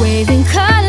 waving colors.